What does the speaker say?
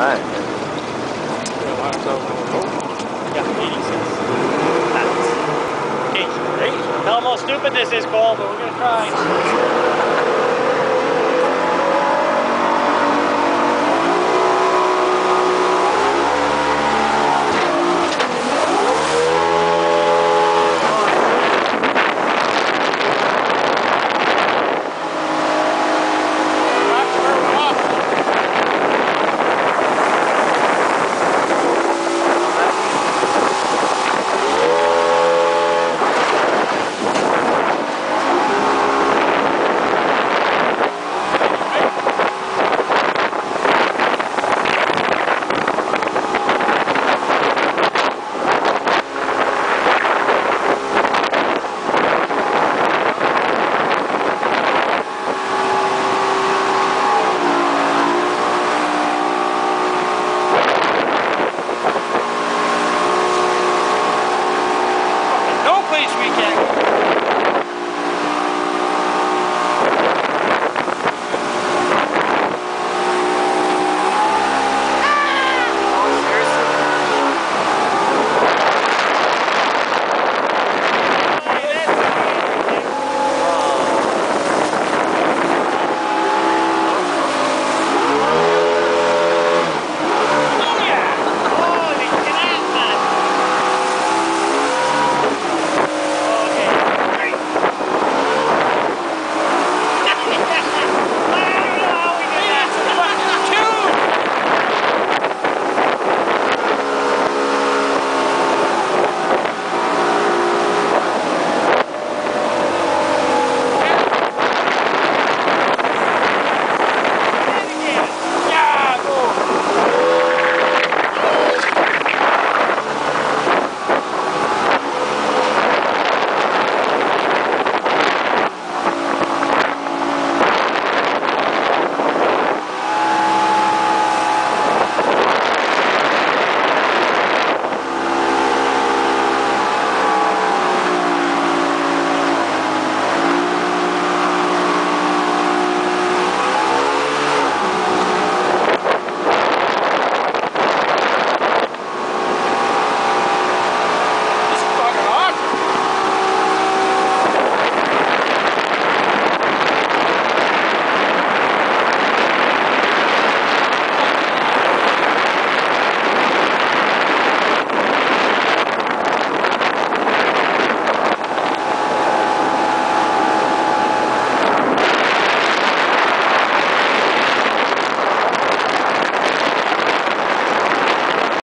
right. Yeah, 86. That's Tell them how stupid this is, Cole, but we're gonna try.